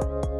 you